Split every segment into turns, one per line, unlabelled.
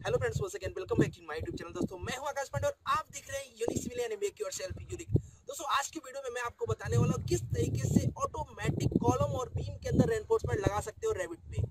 Hello friends once again welcome back to my YouTube channel दोस्तों। मैं हूँ आकाश पांडे और आप देख रहे हैं यूनिक सिविल यानी मेक योरसेल्फ यूनिक दोस्तों, आज की वीडियो में मैं आपको बताने वाला हूँ किस तरीके से ऑटोमेटिक कॉलम और बीम के अंदर रेनफोर्समेंट लगा सकते हो रैबिट पे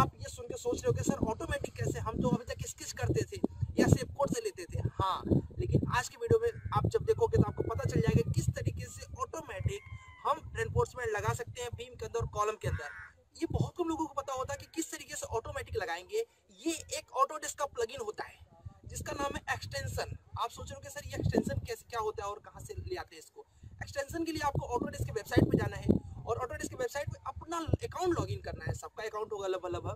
आप ये सुन के सोच रहे हो कि सर ऑटोमेटिक कैसे? हम तो अभी तक स्केच करते थे? या सेप कोड से लेते थे? हाँ लेकिन आज की वीडियो में आप जब देखोगे तो आपको पता चल जाएगा किस तरीके से ऑटोमेटिक हम रेनफोर्समेंट लगा सकते हैं बीम के अंदर और कॉलम के अंदर। ये बहुत कम लोगों को पता होता है कि किस तरीके से ऑटोमेटिक लगाएँगे ये एक ऑटोडेस्क का प्लगइन होता है, जिसका नाम है एक्सटेंशन आप सोच रहे हो कि सर, ये एक्सटेंशन कैसे, क्या होता है और कहाँ से ले आते हैं इसको? एक्सटेंशन के लिए आपको ऑटोडेस्क की वेबसाइट पे जाना है और ऑटोडेस्क की वेबसाइट पे अपना अकाउंट लॉगिन करना है। सबका अकाउंट होगा अलग अलग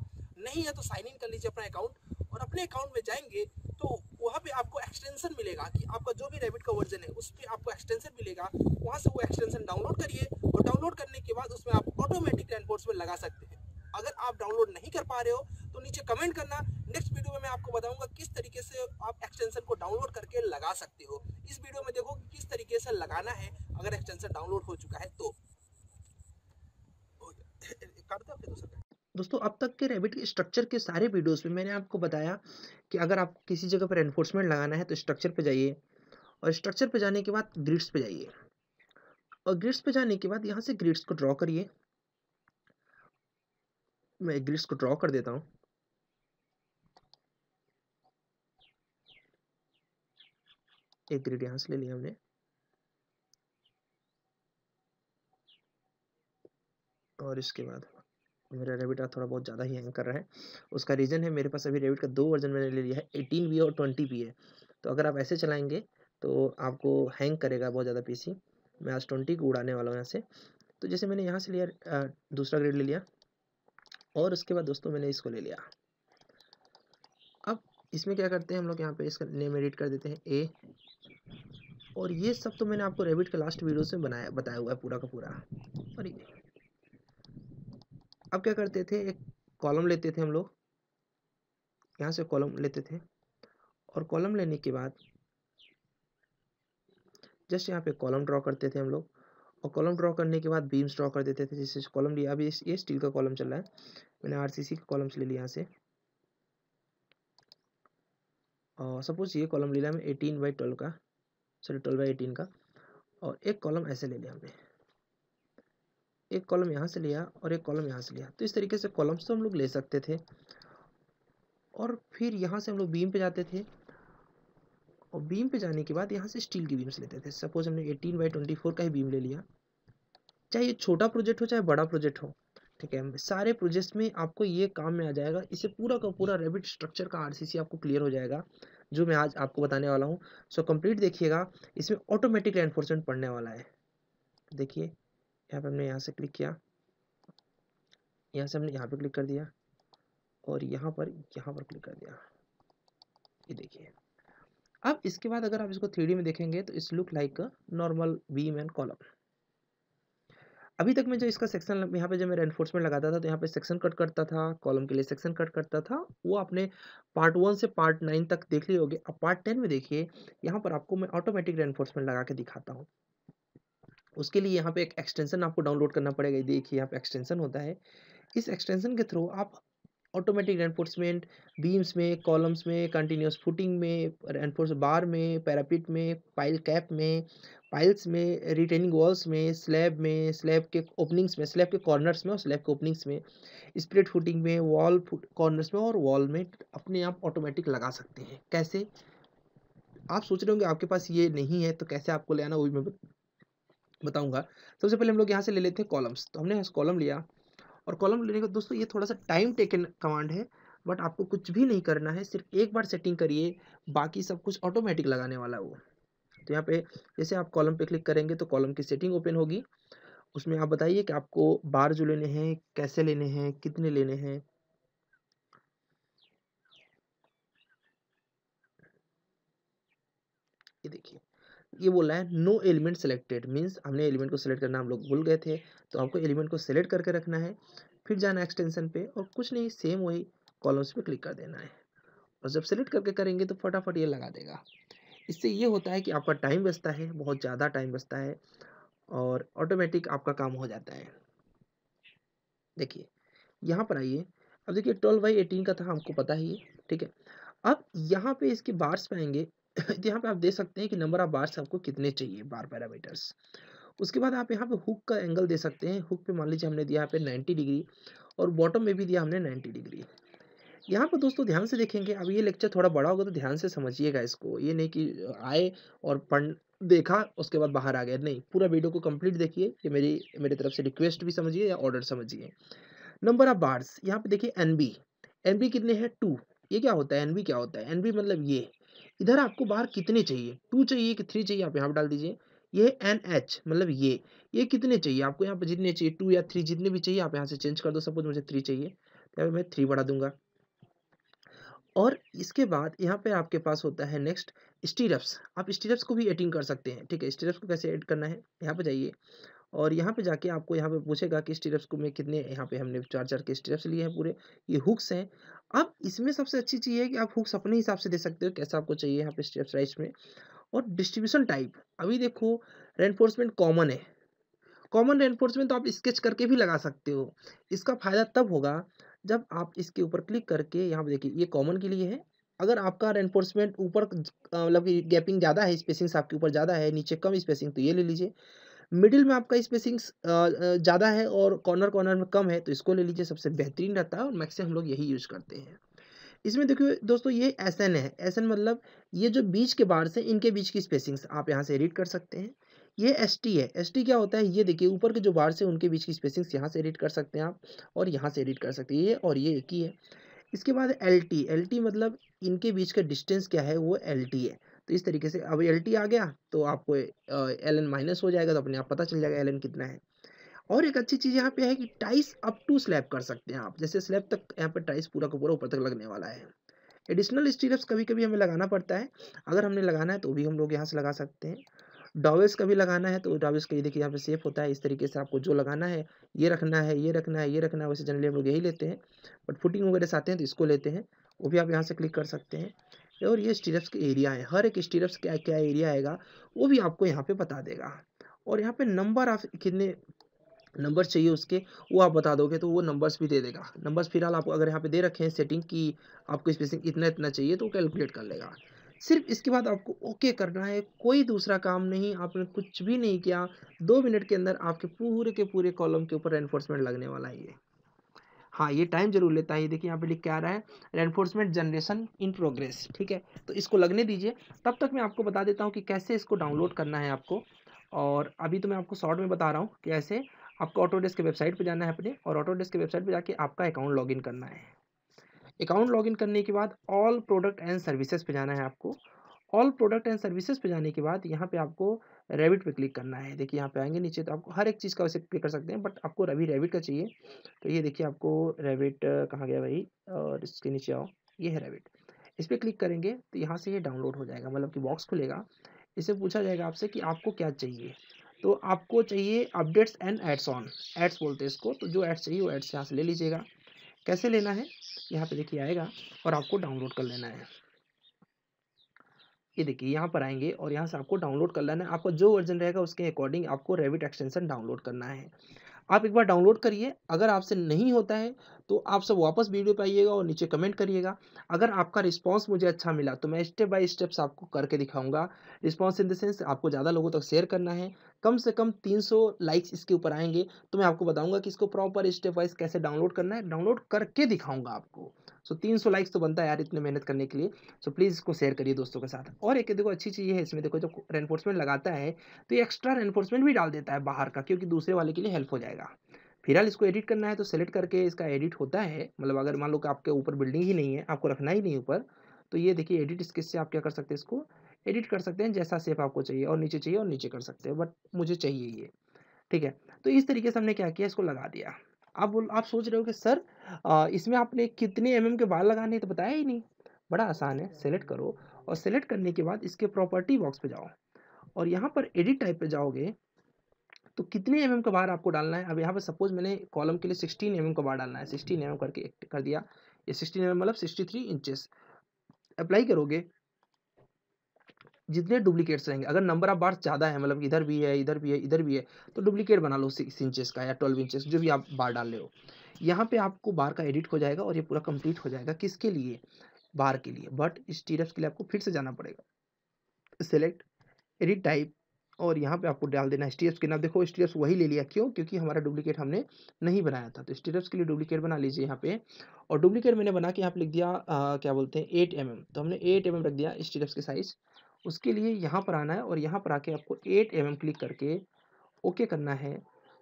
नहीं है तो साइन इन कर लीजिए अपना अकाउंट और अपने अकाउंट में जाएँगे तो वहाँ पे आपको एक्सटेंशन मिलेगा कि आपका जो भी रेबिट का वर्जन है, उस पर आपको एक्सटेंशन मिलेगा। वहाँ से वो एक्सटेंशन डाउनलोड करिए और डाउनलोड करने के बाद उसमें आप ऑटोमेटिक एनफोर्समेंट लगा सकते हैं। अगर आप डाउनलोड नहीं कर पा रहे हो तो नीचे कमेंट करना। नेक्स्ट वीडियो में मैं आपको बताऊँगा किस तरीके से आप एक्सटेंशन को डाउनलोड करके लगा सकते हो। इस वीडियो में देखो किस तरीके से लगाना है, अगर एक्सटेंशन डाउनलोड हो चुका है तो।
दोस्तों, अब तक के रैबिट के स्ट्रक्चर के सारे वीडियोस में मैंने आपको बताया कि अगर आप किसी जगह पर एनफोर्समेंट लगाना है तो स्ट्रक्चर पे जाइए और स्ट्रक्चर पे जाने के बाद ग्रिड्स पे जाइए। और ग्रिड्स पे जाने के बाद यहाँ से ग्रिड्स को ड्रॉ करिए। मैं ग्रिड्स को ड्रॉ कर देता हूँ। एक ग्रिड यहाँ से ले लिया हमने। और इसके बाद मेरा रेबिट थोड़ा बहुत ज़्यादा ही हैंग कर रहा है। उसका रीज़न है, मेरे पास अभी रेबिट का दो वर्जन मैंने ले लिया है एटीन है और ट्वेंटी भी है तो अगर आप ऐसे चलाएँगे तो आपको हैंग करेगा बहुत ज़्यादा पीसी मैं आज ट्वेंटी को उड़ाने वाला हूँ यहाँ से। तो जैसे मैंने यहाँ से लिया दूसरा ग्रेड ले लिया। और उसके बाद दोस्तों मैंने इसको ले लिया। अब इसमें क्या करते हैं हम लोग? यहाँ पे इसका नेम एडिट कर देते हैं ए और ये सब तो मैंने आपको रेबिट के लास्ट वीडियो से बनाया, बताया हुआ है पूरा का पूरा। और अब क्या करते थे? एक कॉलम लेते थे हम लोग। यहाँ से कॉलम लेते थे। और कॉलम लेने के बाद, जस्ट यहाँ पे कॉलम ड्रॉ करते थे हम लोग। और कॉलम ड्रॉ करने के बाद बीम्स ड्रॉ कर देते थे जैसे कॉलम लिया अभी ये स्टील का कॉलम चल रहा है। मैंने आरसीसी का कॉलम ले लिया यहाँ से। और सपोज़ ये कॉलम ले लिया मैं एटीन बाई ट्वेल्व का। सॉरी ट्वेल्व बाई एटीन का। और एक कॉलम ऐसे ले लिया हमने। एक कॉलम यहाँ से लिया और एक कॉलम यहाँ से लिया। तो इस तरीके से कॉलम्स तो हम लोग ले सकते थे। और फिर यहाँ से हम लोग बीम पे जाते थे। और बीम पे जाने के बाद यहाँ से स्टील की बीम्स लेते थे। सपोज़ हमने 18 बाई 24 का ही बीम ले लिया। चाहे ये छोटा प्रोजेक्ट हो, चाहे बड़ा प्रोजेक्ट हो, ठीक है? सारे प्रोजेक्ट्स में आपको ये काम में आ जाएगा। इसे पूरा का पूरा रेबिट स्ट्रक्चर का आरसीसी आपको क्लियर हो जाएगा, जो मैं आज आपको बताने वाला हूँ। सो कंप्लीट देखिएगा, इसमें ऑटोमेटिक एनफोर्समेंट पढ़ने वाला है। देखिए, यहाँ पर हमने यहाँ से क्लिक किया। यहाँ से हमने यहाँ पे क्लिक कर दिया और यहाँ पर यहाँ पर क्लिक कर दिया। ये देखिए। अब इसके बाद अगर आप इसको थ्री में देखेंगे तो इस look like normal beam and column अभी तक मैं जो इसका सेक्शन यहाँ पे जब मैं एनफोर्समेंट लगाता था तो यहाँ पे सेक्शन कट करता था कॉलम के लिए सेक्शन कट करता था, वो आपने पार्ट वन से पार्ट नाइन तक देख लिए होगे। अब पार्ट टेन में देखिए, यहाँ पर आपको मैं ऑटोमेटिक रेनफोर्समेंट लगा के दिखाता हूँ। उसके लिए यहाँ पे एक एक्सटेंशन आपको डाउनलोड करना पड़ेगा। देखिए, यहाँ पे एक्सटेंशन होता है। इस एक्सटेंशन के थ्रू आप ऑटोमेटिक एनफोर्समेंट बीम्स में कॉलम्स में कंटिन्यूस फुटिंग में एनफोर्स बार में पैरापिट में पाइल कैप में पाइल्स में रिटेनिंग वॉल्स में स्लैब में स्लैब के ओपनिंग्स में स्लैब के कॉर्नर्स में और स्लैब के ओपनिंग्स में स्प्लिट फुटिंग में वॉल कॉर्नर्स में और वॉल में अपने आप ऑटोमेटिक लगा सकते हैं। कैसे? आप सोच रहे होंगे आपके पास ये नहीं है तो कैसे आपको ले आना वो भी मैं बताऊँगा। सबसे पहले हम लोग यहाँ से ले लेते हैं कॉलम्स तो हमने कॉलम लिया। और कॉलम लेने का दोस्तों ये थोड़ा सा टाइम टेकन कमांड है, बट आपको कुछ भी नहीं करना है, सिर्फ़ एक बार सेटिंग करिए, बाकी सब कुछ ऑटोमेटिक लगाने वाला है वो। तो यहाँ पे जैसे आप कॉलम पे क्लिक करेंगे तो कॉलम की सेटिंग ओपन होगी। उसमें आप बताइए कि आपको बार जो लेने हैं, कैसे लेने हैं, कितने लेने हैं। ये देखिए। ये बोल रहा है नो एलिमेंट सेलेक्टेड मीन्स हमने एलिमेंट को सिलेक्ट करना हम लोग भूल गए थे तो आपको एलिमेंट को सिलेक्ट करके रखना है, फिर जाना एक्सटेंशन पे और कुछ नहीं सेम वही कॉलम्स पे क्लिक कर देना है। और जब सेलेक्ट करके करेंगे तो फटाफट ये लगा देगा। इससे ये होता है कि आपका टाइम बचता है, बहुत ज़्यादा टाइम बचता है और ऑटोमेटिक आपका काम हो जाता है। देखिए, यहाँ पर आइए। अब देखिए ट्वेल्व बाई एटीन का था, हमको पता ही ठीक है। अब यहाँ पे इसके बार्स पे आएँगे यहाँ पे आप देख सकते हैं कि नंबर ऑफ़ बार्स आपको कितने चाहिए, बार पैरामीटर्स। उसके बाद आप यहाँ पे हुक का एंगल दे सकते हैं। हुक पे मान लीजिए हमने दिया यहाँ पे 90 डिग्री और बॉटम में भी दिया हमने 90 डिग्री। यहाँ पर दोस्तों ध्यान से देखेंगे, अब ये लेक्चर थोड़ा बड़ा होगा तो ध्यान से समझिएगा इसको। ये नहीं कि आए और पढ़, देखा, उसके बाद बाहर आ गया नहीं, पूरा वीडियो को कंप्लीट देखिए। ये मेरी मेरी तरफ़ से रिक्वेस्ट भी समझिए या ऑर्डर समझिए। नंबर ऑफ़ बार्स, यहाँ पे देखिए एन बी। एन बी कितने हैं? टू। ये क्या होता है? एन बी क्या होता है? एन बी मतलब ये। इधर आपको बाहर कितने चाहिए? टू चाहिए कि थ्री चाहिए? आप यहाँ पर डाल दीजिए। ये एन एच मतलब ये। ये कितने चाहिए? आपको यहाँ पे जितने चाहिए, टू या थ्री जितने भी चाहिए, आप यहाँ से चेंज कर दो। सपोज़ मुझे थ्री चाहिए तो मैं थ्री बढ़ा दूँगा। और इसके बाद यहाँ पे आपके पास होता है नेक्स्ट स्टीरप्स आप स्टीरप्स को भी एडिंग कर सकते हैं। ठीक है स्टीरप्स को कैसे ऐड करना है? यहाँ पे जाइए। और यहाँ पे जाके आपको यहाँ पे पूछेगा कि स्टीरप्स को में कितने यहाँ पे हमने चार चार के स्टीरप्स लिए हैं पूरे, ये हुक्स हैं। अब इसमें सबसे अच्छी चीज़ है कि आप हुक्स अपने हिसाब से दे सकते हो कैसा आपको चाहिए यहाँ पे स्टीरप्स राइट्स में। और डिस्ट्रीब्यूशन टाइप, अभी देखो रेनफोर्समेंट कॉमन है। कॉमन रेनफोर्समेंट तो आप स्केच करके भी लगा सकते हो। इसका फ़ायदा तब होगा जब आप इसके ऊपर क्लिक करके यहाँ पे देखिए, ये कॉमन के लिए है। अगर आपका रेनफोर्समेंट ऊपर मतलब गैपिंग ज़्यादा है स्पेसिंग आपके ऊपर ज़्यादा है, नीचे कम स्पेसिंग तो ये ले लीजिए। मिडिल में आपका स्पेसिंग ज़्यादा है और कॉर्नर कॉर्नर में कम है तो इसको ले लीजिए, सबसे बेहतरीन रहता है और मैक्स हम लोग यही यूज़ करते हैं। इसमें देखिए दोस्तों, ये एस एन है। एस एन मतलब ये जो बीच के बार से इनके बीच की स्पेसिंग्स, आप यहाँ से एडिट कर सकते हैं। ये एस टी है। एस टी क्या होता है, ये देखिए, ऊपर के जो बार से उनके बीच की स्पेसिंग्स यहाँ से एडिट कर सकते हैं आप और यहाँ से एडिट कर सकते हैं। ये और ये एक ही है। इसके बाद एल टी एल टी मतलब इनके बीच का डिस्टेंस क्या है, वो एल टी है। तो इस तरीके से अब एल टी आ गया तो आपको एल एन माइनस हो जाएगा तो अपने आप पता चल जाएगा एल एन कितना है। और एक अच्छी चीज़ यहाँ पे है कि टाइस अप टू स्लैब कर सकते हैं आप, जैसे स्लैब तक यहाँ पे टाइस पूरा का पूरा ऊपर तक लगने वाला है। एडिशनल स्टीरप्स कभी कभी हमें लगाना पड़ता है, अगर हमने लगाना है तो भी हम लोग यहाँ से लगा सकते हैं। डॉवेल्स का भी लगाना है तो डॉवेस का ये देखिए यहाँ पे सेफ़ होता है, इस तरीके से आपको जो लगाना है, ये रखना है, ये रखना है, ये रखना है, वैसे जनरली हम लोग यही लेते हैं। बट फुटिंग वगैरह से आते हैं तो इसको लेते हैं, वो भी आप यहाँ से क्लिक कर सकते हैं। और ये स्टीरप्स के एरिया है। हर एक स्टीरप्स क्या क्या एरिया आएगा, वो भी आपको यहाँ पे बता देगा। और यहाँ पे नंबर आप कितने नंबर चाहिए उसके, वो आप बता दोगे तो वो नंबर्स भी दे देगा। नंबर्स फ़िलहाल आप अगर यहाँ पे दे रखे हैं सेटिंग की आपको स्पेसिंग इतना इतना चाहिए तो कैलकुलेट कर लेगा। सिर्फ़ इसके बाद आपको ओके करना है, कोई दूसरा काम नहीं, आपने कुछ भी नहीं किया, दो मिनट के अंदर आपके पूरे के पूरे कॉलम के ऊपर रेनफोर्समेंट लगने वाला है ये। हाँ ये टाइम ज़रूर लेता है। ये देखिए, यहाँ पे लिख के आ रहा है रेनफोर्समेंट जनरेशन इन प्रोग्रेस ठीक है? तो इसको लगने दीजिए। तब तक मैं आपको बता देता हूँ कि कैसे इसको डाउनलोड करना है आपको। और अभी तो मैं आपको शॉर्ट में बता रहा हूँ कैसे आपको ऑटोडेस्क के वेबसाइट पर जाना है अपने, और ऑटोडेस्क के वेबसाइट पर जाके आपका अकाउंट लॉगिन करना है। अकाउंट लॉगिन करने के बाद ऑल प्रोडक्ट एंड सर्विसेज़ पे जाना है आपको। ऑल प्रोडक्ट एंड सर्विसेज़ पे जाने के बाद यहाँ पे आपको रेबिट पे क्लिक करना है। देखिए यहाँ पे आएँगे नीचे तो आपको हर एक चीज़ का वैसे क्लिक कर सकते हैं बट आपको रवि रेबिट का चाहिए। तो ये देखिए आपको रेबिट कहाँ गया भाई? और इसके नीचे आओ। ये है रेबिट इस पर क्लिक करेंगे तो यहाँ से ये डाउनलोड हो जाएगा मतलब कि बॉक्स खुलेगा। इसे पूछा जाएगा आपसे कि आपको क्या चाहिए? तो आपको चाहिए updates and ads on ads बोलते हैं इसको तो जो एड्स चाहिए वो एड्स यहाँ से ले लीजिएगा। कैसे लेना है? यहाँ पे देखिए आएगा और आपको डाउनलोड कर लेना है। ये देखिए, यहाँ पर आएँगे और यहाँ से आपको डाउनलोड कर लेना है। आपका जो वर्जन रहेगा उसके अकॉर्डिंग आपको रेविट एक्सटेंशन डाउनलोड करना है। आप एक बार डाउनलोड करिए। अगर आपसे नहीं होता है तो आप सब वापस वीडियो पे आइएगा और नीचे कमेंट करिएगा। अगर आपका रिस्पांस मुझे अच्छा मिला तो मैं स्टेप बाय स्टेप्स आपको करके दिखाऊँगा। रिस्पांस इन द सेंस आपको ज़्यादा लोगों तक तो शेयर करना है। कम से कम 300 लाइक्स इसके ऊपर आएँगे तो मैं आपको बताऊँगा कि इसको प्रॉपर स्टेप वाइज कैसे डाउनलोड करना है। डाउनलोड करके दिखाऊँगा आपको। सो तीन सौ लाइक्स तो बनता है यार इतने मेहनत करने के लिए। सो प्लीज़ इसको शेयर करिए दोस्तों के साथ। और एक देखो, अच्छी चीज़ है इसमें, देखो जब रेनफोर्समेंट लगाता है तो ये एक्स्ट्रा रेनफोर्समेंट भी डाल देता है बाहर का, क्योंकि दूसरे वाले के लिए हेल्प हो जाएगा। फ़िलहाल इसको एडिट करना है तो सेलेक्ट करके इसका एडिट होता है। मतलब अगर मान लो कि आपके ऊपर बिल्डिंग ही नहीं है, आपको रखना ही नहीं ऊपर तो ये देखिए एडिट स्केच से, आप क्या कर सकते हैं इसको? एडिट कर सकते हैं जैसा सेप आपको चाहिए, और नीचे चाहिए और नीचे कर सकते हैं बट मुझे चाहिए ये। ठीक है? तो इस तरीके से हमने क्या किया, इसको लगा दिया। आप बोल, आप सोच रहे हो कि, सर इसमें आपने कितने एम के बाल लगाने तो बताया ही नहीं। बड़ा आसान है सेलेक्ट करो और सेलेक्ट करने के बाद इसके प्रॉपर्टी बॉक्स पे जाओ। और यहाँ पर एडिट टाइप पे जाओगे तो कितने एम का बार आपको डालना है? अब यहाँ पर सपोज़ मैंने कॉलम के लिए सिक्सटीन एम का बार डालना है। सिक्सटीन एम करके कर दिया। ये सिक्सटीन एम मतलब सिक्सटी थ्री इंचेस अप्लाई करोगे जितने डुप्लीकेट्स रहेंगे अगर नंबर ऑफ़ बार ज़्यादा है मतलब इधर भी है इधर भी है इधर भी है तो डुप्लीकेट बना लो सिक्स इंचेस का या ट्वेल्व इंचेस जो भी आप बार डाल रहे हो। यहाँ पे आपको बार का एडिट हो जाएगा और ये पूरा कंप्लीट हो जाएगा किसके लिए? बार के लिए बट स्टीरप्स के लिए आपको फिर से जाना पड़ेगा। सेलेक्ट एडिट टाइप और यहाँ पे आपको डाल देना स्टीरप्स के नाम। देखो स्टीरप्स वही ले लिया क्यों? क्योंकि हमारा डुप्लीकेट हमने नहीं बनाया था तो स्टीरप्स के लिए डुप्लीकेट बना लीजिए यहाँ पे। और डुप्लीकेट मैंने बना के यहाँ पे लिख दिया आ, क्या बोलते हैं एट एम तो हमने एट एम रख दिया स्टीरप्स के साइज़। उसके लिए यहाँ पर आना है और यहाँ पर आके आपको एट एम क्लिक करके ओके करना है।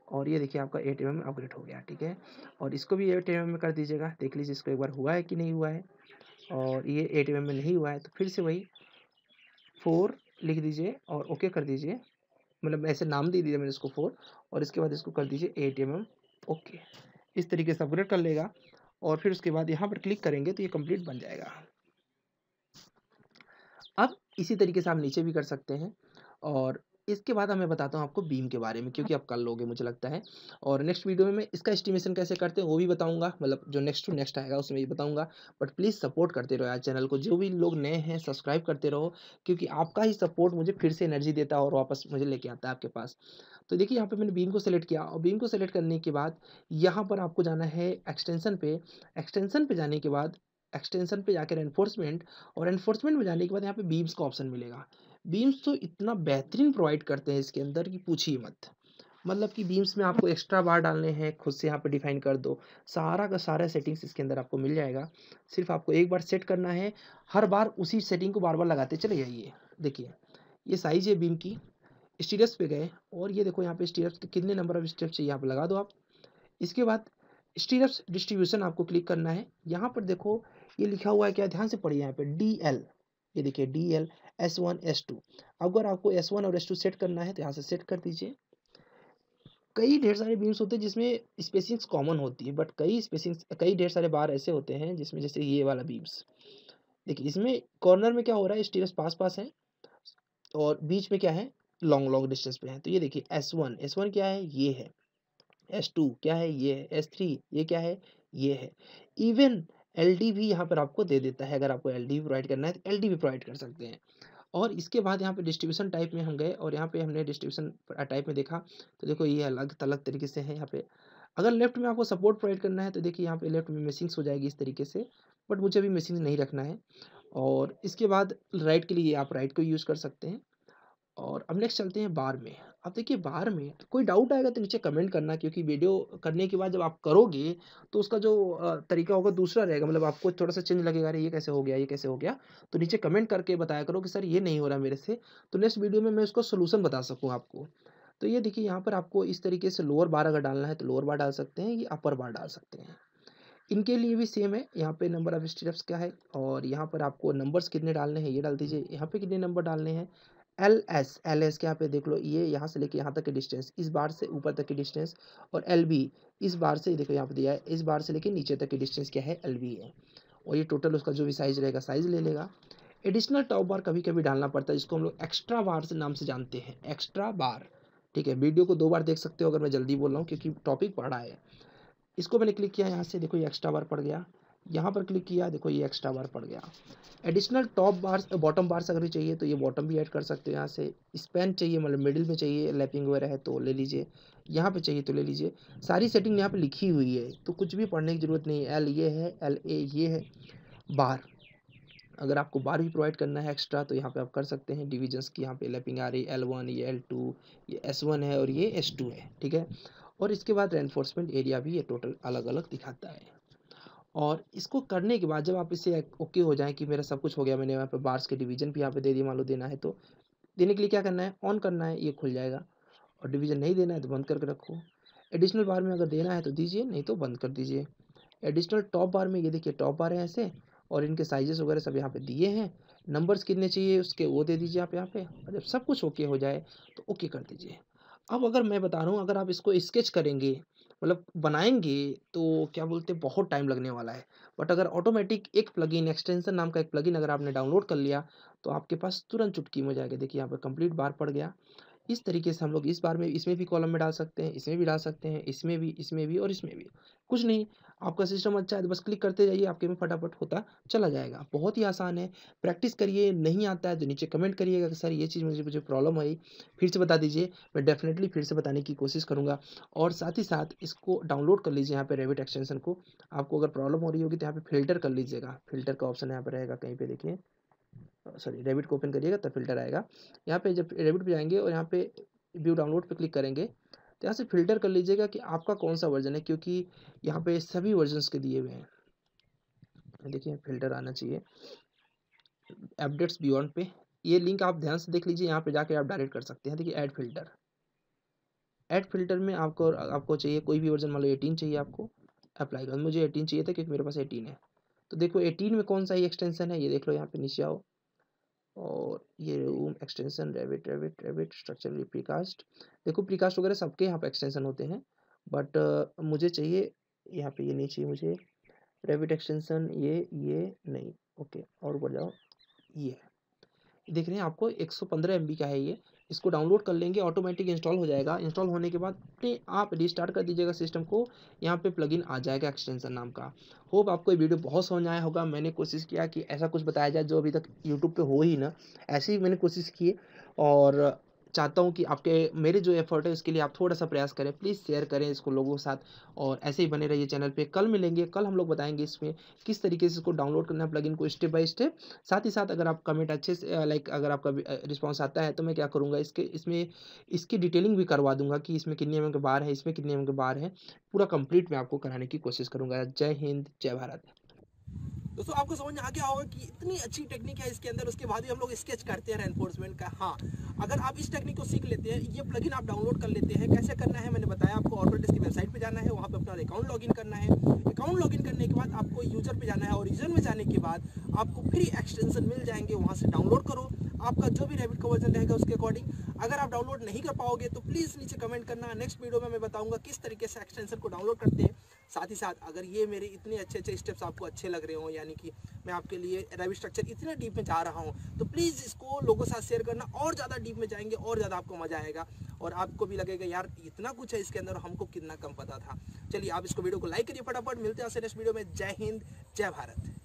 और ये देखिए आपका एट एम अपग्रेड हो गया, ठीक है? और इसको भी एट एम में कर दीजिएगा। देख लीजिए इसको एक बार हुआ है कि नहीं हुआ है। और ये एट एम में नहीं हुआ है तो फिर से वही फोर लिख दीजिए और ओके कर दीजिए। मतलब ऐसे नाम दे दीजिए मैंने इसको फोर और इसके बाद इसको कर दीजिए एट एम एम ओके इस तरीके से अपग्रेड कर लेगा और फिर उसके बाद यहाँ पर क्लिक करेंगे तो ये कंप्लीट बन जाएगा। अब इसी तरीके से आप नीचे भी कर सकते हैं और इसके बाद मैं बताता हूँ आपको बीम के बारे में, क्योंकि आप कल लोगे, मुझे लगता है। और नेक्स्ट वीडियो में मैं इसका एस्टिमेशन कैसे करते हैं, वो भी बताऊँगा मतलब जो नेक्स्ट टू नेक्स्ट आएगा, उसमें भी बताऊँगा। बट प्लीज़ सपोर्ट करते रहो यार चैनल को, जो भी लोग नए हैं सब्सक्राइब करते रहो, क्योंकि आपका ही सपोर्ट मुझे फिर से एनर्जी देता है और वापस मुझे लेके आता है आपके पास। तो देखिए, यहाँ पर मैंने बीम को सेलेक्ट किया और बीम को सेलेक्ट करने के बाद यहाँ पर आपको जाना है एक्सटेंसन पे। एक्सटेंसन पे जाने के बाद एक्सटेंशन पे जाकर एनफोर्समेंट और एनफोर्समेंट में जाने के बाद यहाँ पे बीम्स का ऑप्शन मिलेगा। बीम्स तो इतना बेहतरीन प्रोवाइड करते हैं इसके अंदर कि पूछिए मत। मतलब कि बीम्स में आपको एक्स्ट्रा बार डालने हैं, खुद से यहाँ पे डिफाइन कर दो। सारा का सारा सेटिंग्स इसके अंदर आपको मिल जाएगा। सिर्फ़ आपको एक बार सेट करना है, हर बार उसी सेटिंग को बार बार लगाते चले जाइए। देखिए, ये साइज़ है बीम की स्टीरस पे गए और ये देखो यहाँ पे स्टीरप्स कितने नंबर ऑफ़ स्टेप्स चाहिए, यहाँ पर लगा दो आप। इसके बाद स्टीरप्स डिस्ट्रीब्यूशन आपको क्लिक करना है। यहाँ पर देखो ये लिखा हुआ है क्या? ध्यान से पढ़िए यहाँ पे डी एल ये देखिए D L S one S two अगर आपको एस वन और एस टू सेट करना है तो यहाँ से सेट कर दीजिए। कई ढेर सारे बीम्स होते हैं जिसमें स्पेसिंग्स कॉमन होती है बट कई स्पेसिंग्स कई ढेर सारे बार ऐसे होते हैं जिसमें जैसे ये वाला बीम्स देखिए, इसमें कॉर्नर में क्या हो रहा है? स्टीरस पास पास है और बीच में क्या है? लॉन्ग लॉन्ग डिस्टेंस पे है। तो ये देखिए एस वन एस वन क्या है? ये है। एस टू क्या है? ये है। एस थ्री ये क्या है? ये है। इवन एल भी यहाँ पर आपको दे देता है, अगर आपको एल प्रोवाइड करना है तो एल भी प्रोवाइड कर सकते हैं। और इसके बाद यहाँ पे डिस्ट्रीब्यूशन टाइप में हम गए और यहाँ पे हमने डिस्ट्रीब्यूशन टाइप में देखा। तो देखो ये अलग अलग तरीके से है यहाँ पे। अगर लेफ़्ट में आपको सपोर्ट प्रोवाइड करना है तो देखिए यहाँ पे लेफ़्ट में मिसिंग्स हो जाएगी इस तरीके से, बट मुझे अभी मिसिंग नहीं रखना है। और इसके बाद राइट के लिए आप राइट को यूज़ कर सकते हैं। और अब नेक्स्ट चलते हैं बार में। अब देखिए बार में कोई डाउट आएगा तो नीचे कमेंट करना, क्योंकि वीडियो करने के बाद जब आप करोगे तो उसका जो तरीका होगा दूसरा रहेगा। मतलब आपको थोड़ा सा चेंज लगेगा, अरे, ये कैसे हो गया, ये कैसे हो गया? तो नीचे कमेंट करके बताया करो कि, सर, ये नहीं हो रहा मेरे से। तो नेक्स्ट वीडियो में मैं उसका सोल्यूशन बता सकूँ आपको। तो ये देखिए, यहाँ पर आपको इस तरीके से लोअर बार अगर डालना है तो लोअर बार डाल सकते हैं, ये अपर बार डाल सकते हैं। इनके लिए भी सेम है, यहाँ पे नंबर ऑफ़ स्टेप्स क्या है? और यहाँ पर आपको नंबर्स कितने डालने हैं, ये डाल दीजिए। यहाँ पे कितने नंबर डालने हैं? एल एस एल एस के यहाँ पे देख लो, ये यहाँ से लेके यहाँ तक की डिस्टेंस, इस बार से ऊपर तक की डिस्टेंस और एल बी, इस बार से देखो यहाँ पे दिया है, इस बार से लेके नीचे तक की डिस्टेंस क्या है, एल बी है। और ये टोटल उसका जो भी साइज़ रहेगा, साइज़ ले लेगा। एडिशनल टॉप बार कभी कभी डालना पड़ता है, जिसको हम लोग एक्स्ट्रा बार से नाम से जानते हैं, एक्स्ट्रा बार, ठीक है? वीडियो को दो बार देख सकते हो अगर मैं जल्दी बोल रहा हूँ, क्योंकि टॉपिक पढ़ा है। इसको मैंने क्लिक किया, यहाँ से देखो ये एक्स्ट्रा बार पड़ गया। यहाँ पर क्लिक किया, देखो ये एक्स्ट्रा बार पड़ गया। Additional top bars bottom bars अगर चाहिए तो ये बॉटम भी ऐड कर सकते हो यहाँ से। स्पेन चाहिए मतलब मिडिल में चाहिए लैपिंग वगैरह है तो ले लीजिए। यहाँ पे चाहिए तो ले लीजिए। सारी सेटिंग यहाँ पे लिखी हुई है तो कुछ भी पढ़ने की ज़रूरत नहीं है। एल ये है एल ए ये है बार अगर आपको बार भी प्रोवाइड करना है एक्स्ट्रा तो यहाँ पे आप कर सकते हैं। डिविजन्स की यहाँ पे लैपिंग आ रही है एल वन ये एल टू ये एस वन है और ये एस टू है, ठीक है? और इसके बाद रेनफोर्समेंट एरिया भी ये टोटल अलग अलग दिखाता है। और इसको करने के बाद जब आप इसे ओके हो जाए कि मेरा सब कुछ हो गया, मैंने यहाँ पर बार्स के डिवीज़न भी यहाँ पे दे दिए, मान लो देना है तो देने के लिए क्या करना है? ऑन करना है, ये खुल जाएगा। और डिवीज़न नहीं देना है तो बंद करके रखो। एडिशनल बार में अगर देना है तो दीजिए, नहीं तो बंद कर दीजिए। एडिशनल टॉप बार में, ये देखिए टॉप बार है ऐसे, और इनके साइजेस वगैरह सब यहाँ पे दिए हैं। नंबर्स कितने चाहिए उसके, वो दे दीजिए आप यहाँ पे। और जब सब कुछ ओके हो जाए तो ओके कर दीजिए। अब अगर मैं बता रहा हूँ, अगर आप इसको स्केच करेंगे मतलब बनाएँगे तो क्या बोलते हैं, बहुत टाइम लगने वाला है। बट अगर ऑटोमेटिक एक प्लगइन एक्सटेंसन नाम का एक प्लगइन अगर आपने डाउनलोड कर लिया तो आपके पास तुरंत चुटकी में जाएगा। देखिए, यहाँ पर कंप्लीट बार पड़ गया। इस तरीके से हम लोग इस बार में इसमें भी कॉलम में डाल सकते हैं, इसमें भी डाल सकते हैं, इसमें भी इसमें भी और इसमें भी। कुछ नहीं, आपका सिस्टम अच्छा है तो बस क्लिक करते जाइए, आपके में फटाफट होता चला जाएगा। बहुत ही आसान है। प्रैक्टिस करिए, नहीं आता है तो नीचे कमेंट करिएगा कि, सर, ये चीज़ मुझे मुझे प्रॉब्लम आई। फिर से बता दीजिए, मैं डेफिनेटली फिर से बताने की कोशिश करूँगा। और साथ ही साथ इसको डाउनलोड कर लीजिए यहाँ पर रेविट एक्सटेंशन को। आपको अगर प्रॉब्लम हो रही होगी तो यहाँ पर फ़िल्टर कर लीजिएगा। फ़िल्टर का ऑप्शन यहाँ पर रहेगा कहीं पर देखिए। सॉरी रेबिट को ओपन करिएगा, तब फ़िल्टर आएगा। यहाँ पे जब रेबिट पे जाएँगे और यहाँ पे व्यू डाउनलोड पे क्लिक करेंगे तो यहाँ से फ़िल्टर कर लीजिएगा कि आपका कौन सा वर्जन है, क्योंकि यहाँ पे सभी वर्जन्स के दिए हुए हैं। देखिए फ़िल्टर आना चाहिए। अपडेट्स बियॉन्ड पे। ये लिंक आप ध्यान से देख लीजिए, यहाँ पे जाके आप डायरेक्ट कर सकते हैं। देखिए ऐड फ़िल्टर ऐड फ़िल्टर में आपको आपको चाहिए कोई भी वर्जन मान लो एटीन चाहिए आपको अप्लाई कर। मुझे एटीन चाहिए था क्योंकि मेरे पास एटीन है। तो देखो एटीन में कौन सा ही एक्सटेंशन है? ये देख लो, यहाँ पे नीचे आओ। और ये room extension Revit Revit Revit structurally precast देखो प्रीकास्ट वगैरह सबके यहाँ पे एक्सटेंशन होते हैं बट uh, मुझे चाहिए यहाँ पे ये नहीं चाहिए मुझे। रेबिट एक्सटेंशन ये ये नहीं। ओके और बोल जाओ ये। देख रहे हैं आपको 115 सौ का है ये। इसको डाउनलोड कर लेंगे ऑटोमेटिक इंस्टॉल हो जाएगा। इंस्टॉल होने के बाद अपने आप रिस्टार्ट कर दीजिएगा सिस्टम को। यहाँ पे प्लगइन आ जाएगा एक्सटेंशन नाम का। होप आपको ये वीडियो बहुत समझ आया होगा। मैंने कोशिश किया कि ऐसा कुछ बताया जाए जो अभी तक यूट्यूब पर हो ही ना। ऐसी ही मैंने कोशिश की और चाहता हूँ कि आपके, मेरे जो एफर्ट है, उसके लिए आप थोड़ा सा प्रयास करें। प्लीज़ शेयर करें इसको लोगों के साथ और ऐसे ही बने रहिए चैनल पे। कल मिलेंगे, कल हम लोग बताएँगे इसमें किस तरीके से इसको डाउनलोड करना है प्लगइन को स्टेप बाय स्टेप साथ ही साथ अगर आप कमेंट अच्छे से लाइक अगर आपका रिस्पॉन्स आता है तो मैं क्या करूँगा, इसके, इसमें, इसकी डिटेलिंग भी करवा दूँगा कि इसमें कितने एम के बार है, इसमें कितने एम के बार है। पूरा कंप्लीट मैं आपको कराने की कोशिश करूँगा। जय हिंद, जय भारत।
दोस्तों आपको समझ में आ गया होगा कि इतनी अच्छी टेक्निक है इसके अंदर, उसके बाद भी हम लोग स्केच करते हैं एनफोर्समेंट का। हाँ अगर आप इस टेक्निक को सीख लेते हैं, ये प्लगइन आप डाउनलोड कर लेते हैं, कैसे करना है मैंने बताया आपको ऑटोडेस्क की वेबसाइट पे जाना है, वहाँ पे अपना अकाउंट लॉगिन करना है। अकाउंट लॉगिन करने के बाद आपको यूज़र पर जाना है और यूज़र में जाने के बाद आपको फ्री एक्सटेंशन मिल जाएँगे, वहाँ से डाउनलोड करो। आपका जो भी रेबिट का वर्जन रहेगा उसके अकॉर्डिंग अगर आप डाउनलोड नहीं कर पाओगे तो प्लीज़ नीचे कमेंट करना। नेक्स्ट वीडियो में मैं बताऊँगा किस तरीके से एक्सटेंशन को डाउनलोड करते हैं। साथ ही साथ अगर ये मेरे इतने अच्छे अच्छे स्टेप्स आपको अच्छे लग रहे हो, यानी कि मैं आपके लिए रवि स्ट्रक्चर इतने डीप में जा रहा हूँ तो प्लीज़ इसको लोगों के साथ शेयर करना और ज़्यादा डीप में जाएँगे और ज़्यादा आपको मज़ा आएगा। और आपको भी लगेगा, यार, इतना कुछ है इसके अंदर हमको कितना कम पता था। चलिए आप इसको वीडियो को लाइक करिए फटाफट, मिलते हैं नेक्स्ट वीडियो में। जय हिंद, जय भारत।